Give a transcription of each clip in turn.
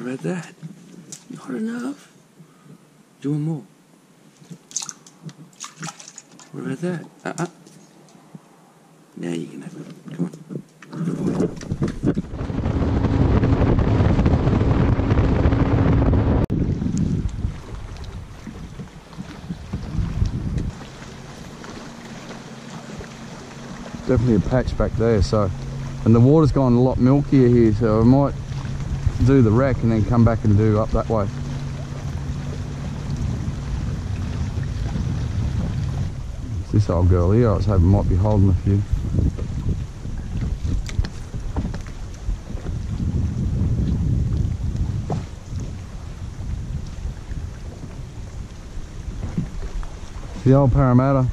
What about that? Not enough. Do want more? What about that? Uh-uh. Now you can have it. Come on. Definitely a patch back there so and the water's gone a lot milkier here so I might do the wreck and then come back and do up that way. It's this old girl here. I was hoping might be holding a few. The old Parramatta.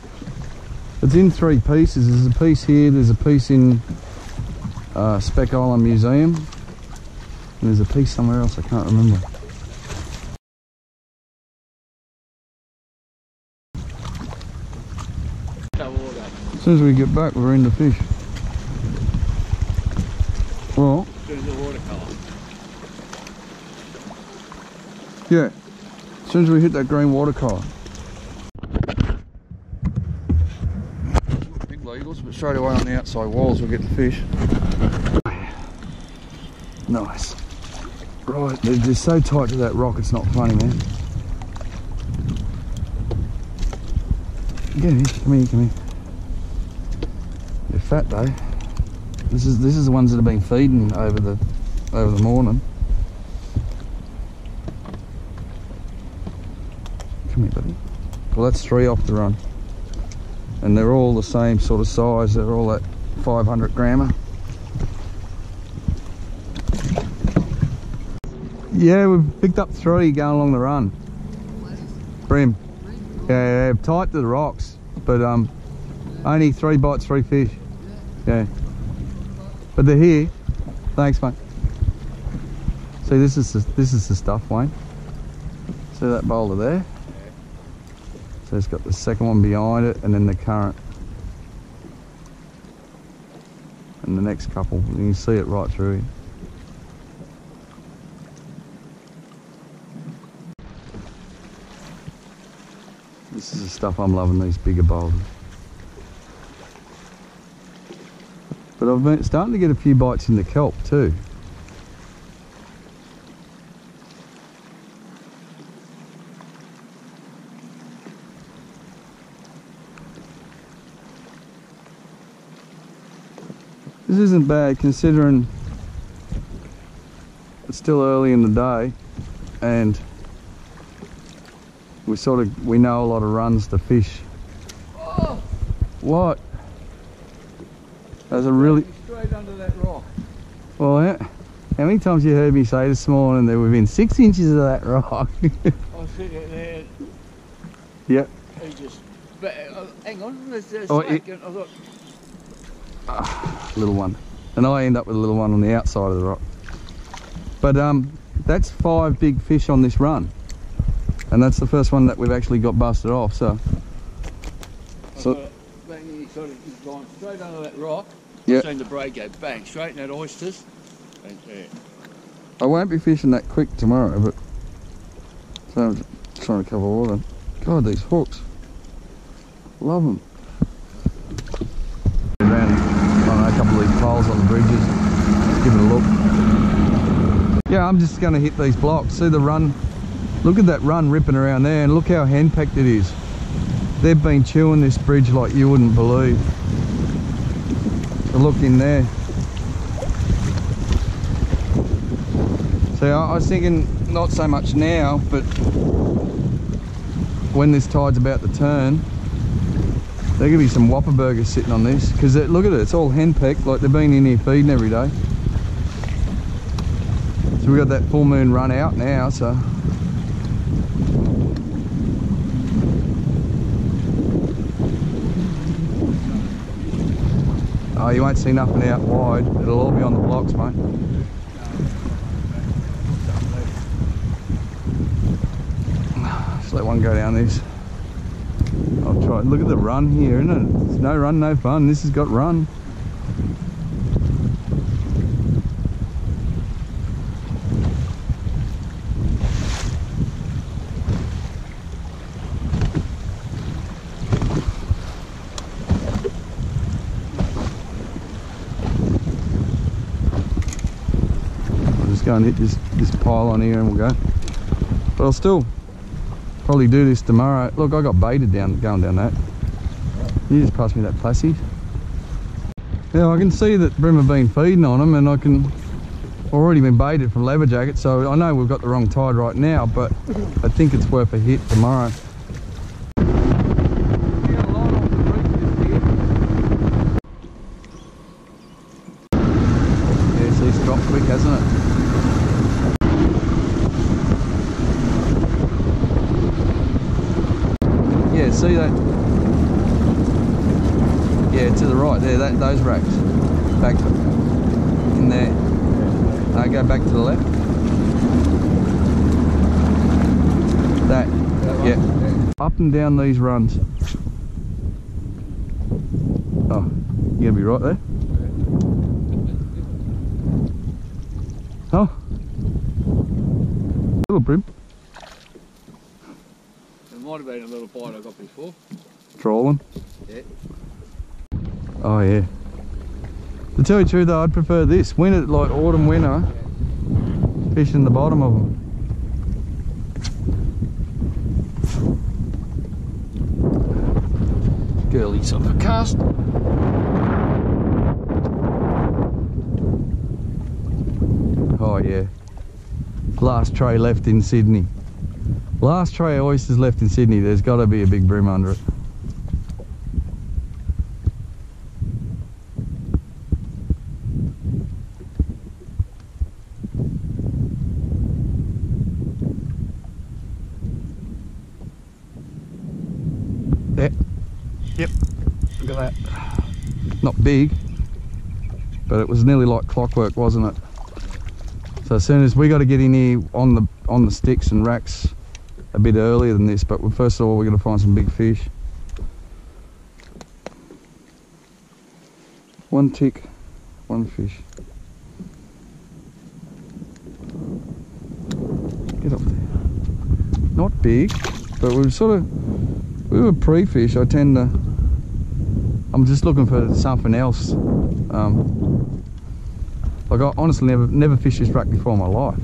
It's in three pieces. There's a piece here, there's a piece in uh, Speck Island Museum, there's a piece somewhere else, I can't remember. As soon as we get back, we're in the fish. Well, As soon as the water colour. yeah, as soon as we hit that green watercolour. big legals, but straight away on the outside walls we'll get the fish. Nice. Right, they're just so tight to that rock it's not funny, man. Get here, come here, come here. They're fat though. This is this is the ones that have been feeding over the over the morning. Come here, buddy. Well, that's three off the run and they're all the same sort of size they're all at 500 grammer yeah we've picked up three going along the run. Bream. Yeah, yeah. Tight to the rocks but um only three bites three fish. Yeah. But they're here. Thanks mate. See this is the, this is the stuff wayne. See that boulder there? So it's got the second one behind it and then the current. And the next couple, you can see it right through here. This is the stuff I'm loving, these bigger boulders. But I've been starting to get a few bites in the kelp too. This isn't bad considering it's still early in the day and we sort of we know a lot of runs to fish. Oh, What? That's a really straight under that rock. well. How, how many times you heard me say this morning that we've been six inches of that rock? I was sitting there, yep. he just, but, uh, hang on, there's, there's Oh, snake, it- thought, little one and I end up with a little one on the outside of the rock but um that's five big fish on this run and that's the first one that we've actually got busted off so So- bang, sort of, gone straight under that rock. Yeah. Seen the braid go bang, straight in that oysters. And there. I won't be fishing that quick tomorrow but so I'm trying to cover all of them god these hooks love them around know, a couple of these poles on the bridges give it a look yeah I'm just going to hit these blocks see the run look at that run ripping around there and look how henpecked it is. They've been chewing this bridge like you wouldn't believe. So look in there. So I was thinking not so much now but when this tide's about to turn there could be some whopper burgers sitting on this because look at it it's all henpecked like they've been in here feeding every day. So we got that full moon run out now so Oh, you won't see nothing out wide. It'll all be on the blocks, mate. Just let one go down this. I'll try. Look at the run here, isn't it? It's no run, no fun. This has got run. And hit this, this pile on here and we'll go. But I'll still probably do this tomorrow. Look, I got baited down going down that. You just passed me that placid. Now I can see that Bream have been feeding on them and I can already been baited from leather jacket so I know we've got the wrong tide right now but I think it's worth a hit tomorrow. Yeah, see it's dropped quick hasn't it? Yeah, see that? Yeah, to the those racks. Back in there. No, go back to the left. That. Yeah. Up and down these runs. Oh, you gonna be right there? Oh. Little bream. There might have been a little bite I got before. Trolling. Yeah. Oh yeah. To tell you the truth though, I'd prefer this. Winter, like autumn, winter, fishing the bottom of them. Girlies on the cast. Oh yeah. Last tray left in Sydney. Last tray of oysters left in Sydney. There's got to be a big bream under it. There. Yep. Look at that. Not big, but it was nearly like clockwork, wasn't it? So as soon as we got to get in here on the on the sticks and racks a bit earlier than this, but first of all we're going to find some big fish. One tick, one fish. Get up there. Not big, but we were sort of we were pre-fish. I tend to. I'm just looking for something else. Um, like I honestly never never fished this rack before in my life.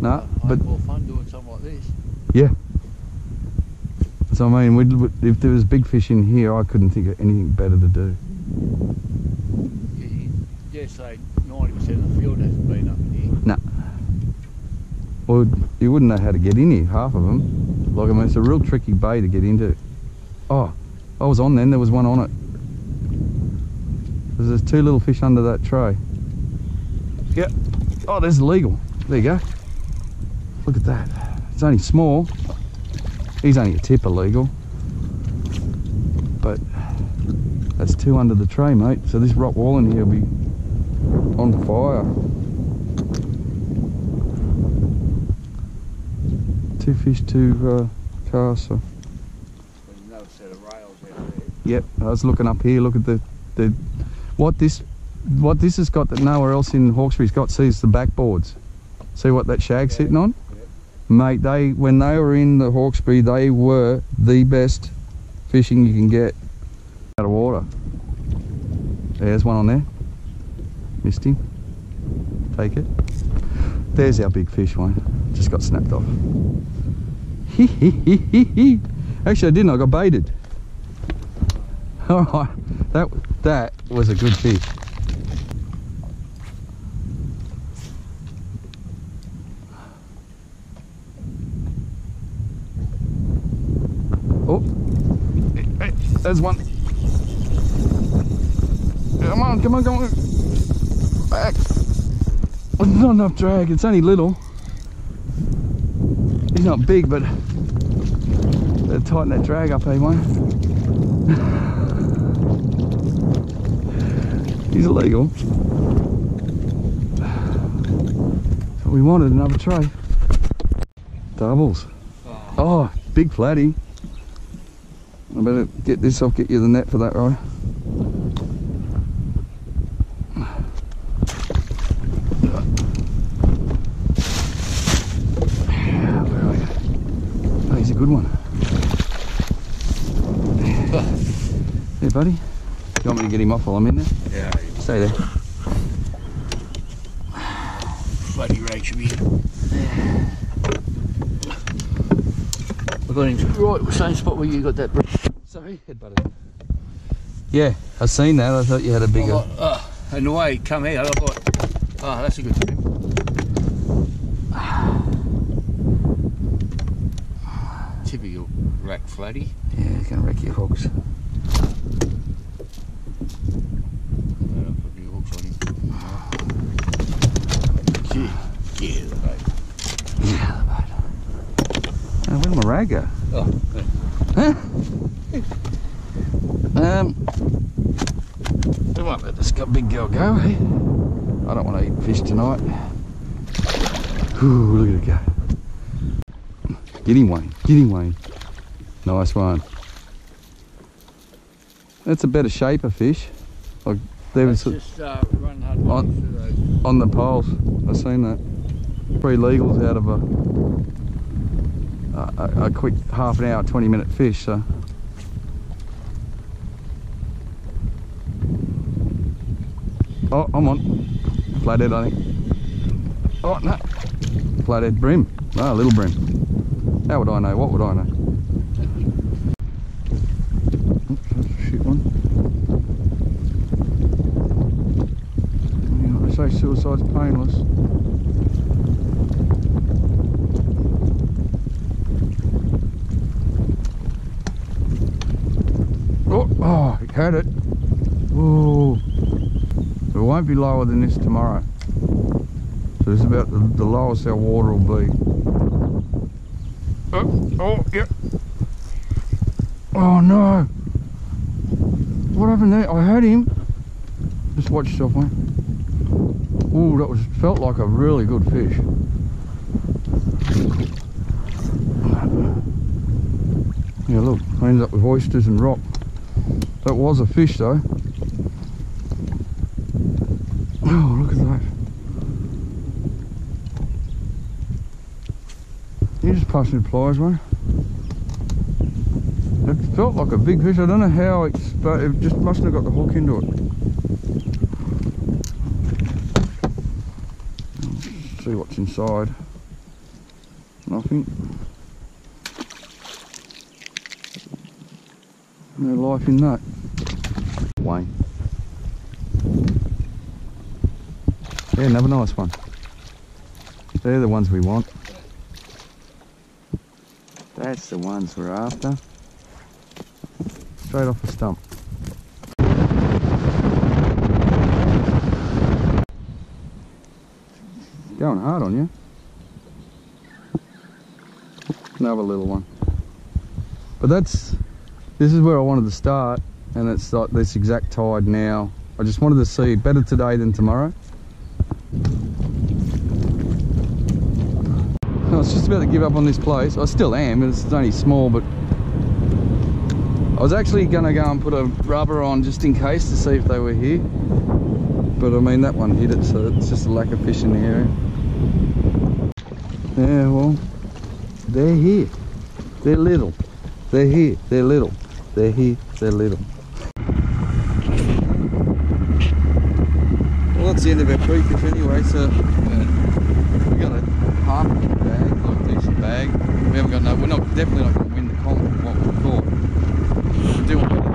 No, but more fun doing something like this. yeah. So I mean, if there was big fish in here, I couldn't think of anything better to do. You, you just say 90% of the field hasn't been up in here. Well, you wouldn't know how to get in here, half of them. Like I mean, it's a real tricky bay to get into. Oh, I was on then. There was one on it. There's two little fish under that tray. Yep. Oh, there's the legal. There you go. Look at that. It's only small. He's only a tip illegal. But that's two under the tray, mate. So this rock wall in here will be on fire. Two fish, two uh. Yep, I was looking up here. Look at the the what this what this has got that nowhere else in Hawkesbury's got. See, it's the backboards. See what that shag's sitting on, mate. They when they were in the Hawkesbury, they were the best fishing you can get out of water. There's one on there. Missed him. Take it. There's our big fish one. Just got snapped off. Actually, I didn't. I got baited. All right, that that was a good fish. Oh, Hey, hey, there's one. Come on, come on, come on. Back. Not enough drag. It's only little. He's not big, but Better tighten that drag up, eh, mate? He's illegal. So we wanted another tray. Doubles. Oh, big flatty. I better get this, I'll get you the net for that, right? Where are you? Oh, he's a good one. Hey, buddy. You want me to get him off while I'm in there? Yeah, Stay there. bloody be here. I got him right same spot where you got that. br- Sorry, head buddy. Yeah, I've seen that. I thought you had a bigger. oh, and the way he come out, I thought, oh, that's a good trim. Typical rack flatty. Yeah, it's gonna wreck your hooks. Uh, put new hooks on him. Gee, yeah, mate. Yeah, mate. Uh, where'd my rag go? Oh, Huh? Um, we won't let this big girl go. eh? I don't want to eat fish tonight. Ooh, look at it go. Get him, Wayne. Get him, Wayne. Nice one. That's a better shape of fish. Like they were just uh, On- on. through those. on the poles. I've seen that. Three legals out of a, a, a- a quick half an hour, 20 minute fish. So. Oh, I'm on. Flathead, I think. Oh, no. Flathead bream. No, little bream. How would I know? What would I know? Oops, that's a shit one. You know, say suicide's painless. Oh, oh, it had it. Whoa. It won't be lower than this tomorrow. So this is about the, the lowest our water will be. Oh, oh, yep. Oh no. What happened there? I had him. Just watch yourself, mate. Ooh, that was felt like a really good fish. Yeah, look, I ended up with oysters and rock. That was a fish though. Oh, look at that. You just pass me pliers, mate. It felt like a big fish. I don't know how it's, but it just mustn't have got the hook into it. Inside. Nothing. No life in that. Wayne. Yeah, another nice one. They're the ones we want. That's the ones we're after. Straight off the stump. Going hard on you. Another little one. But that's, this is where I wanted to start and it's like this exact tide now. I just wanted to see better today than tomorrow. I was just about to give up on this place. I still am, it's only small, but I was actually gonna go and put a rubber on just in case to see if they were here. But I mean, that one hit it, so it's just a lack of fish in the area. Yeah, well, they're here. They're little. They're here. They're little. They're here. They're little. Well, that's the end of our pre-fish anyway, so uh, we got a half bag, like a decent bag. We haven't got no, we're not, definitely not going to win the comp what we thought. We're doing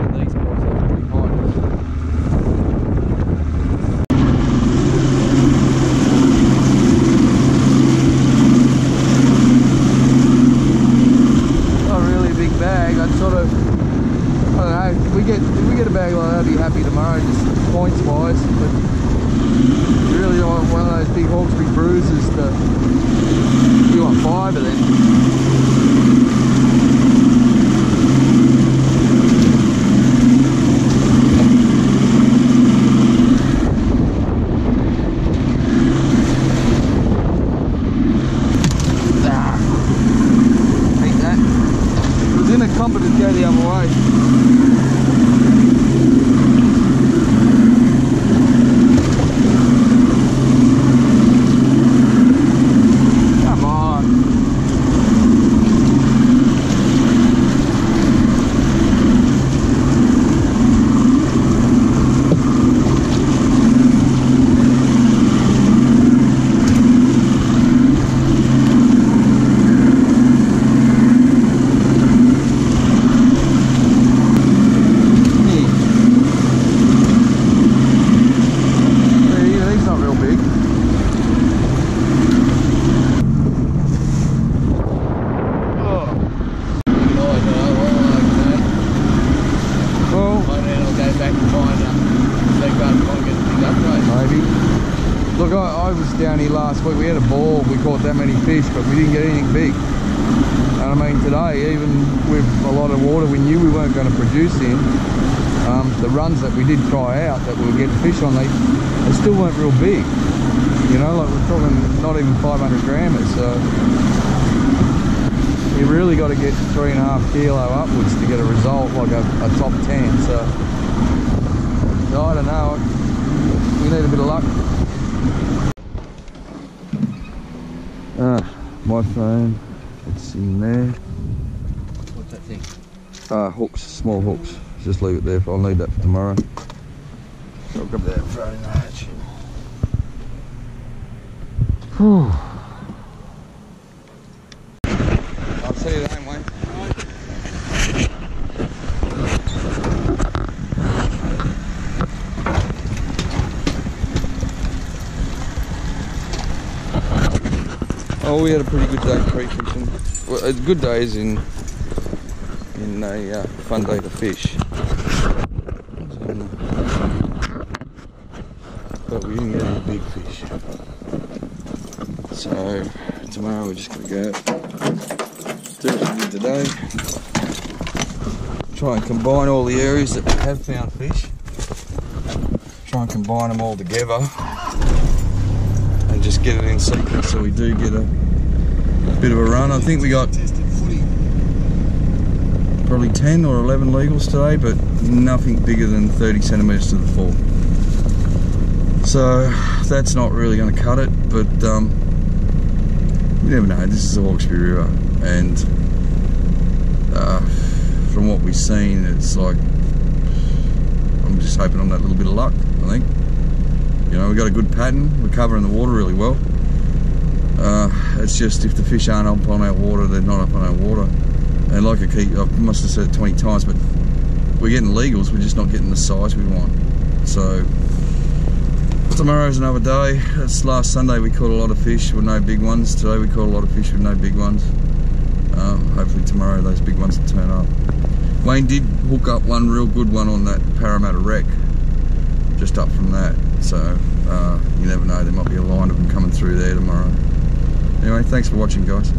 compra de carne e amoagem. Fish, but we didn't get anything big. And I mean, today, even with a lot of water we knew we weren't going to produce in, um, the runs that we did try out that we were getting fish on, they, they still weren't real big. You know, like we're talking not even 500 grammers. So you really got to get three and a half kilo upwards to get a result like a, a top 10. So, so I don't know. We need a bit of luck. Ah, my phone. It's in there. What's that thing? Ah, hooks, small hooks. Just leave it there. I'll need that for tomorrow. So I'll grab that and throw it in the hatch. Whew. I'll see you then, Wayne. Oh, we had a pretty good day fishing. Well, a good day is in in a uh, fun day to fish. But we didn't get any big fish. So tomorrow we're just gonna go do what we did today. Try and combine all the areas that we have found fish. Try and combine them all together. Just get it in sequence so we do get a bit of a run. I think we got probably 10 or 11 legals today, but nothing bigger than 30 centimetres to the full. So that's not really going to cut it, but um, you never know. This is the Hawkesbury River, and uh, from what we've seen, it's like I'm just hoping on that little bit of luck. I think you know we've got a good pattern. We're covering the water really well. Uh, it's just if the fish aren't up on our water, they're not up on our water. And like I keep, I must have said it 20 times, but we're getting legals, we're just not getting the size we want. So tomorrow's another day. It's last Sunday we caught a lot of fish with no big ones. Today we caught a lot of fish with no big ones. Um, hopefully tomorrow those big ones will turn up. Wayne did hook up one real good one on that Parramatta wreck, just up from that. So uh, you never know, there might be a line of them coming through there tomorrow. Anyway, thanks for watching guys.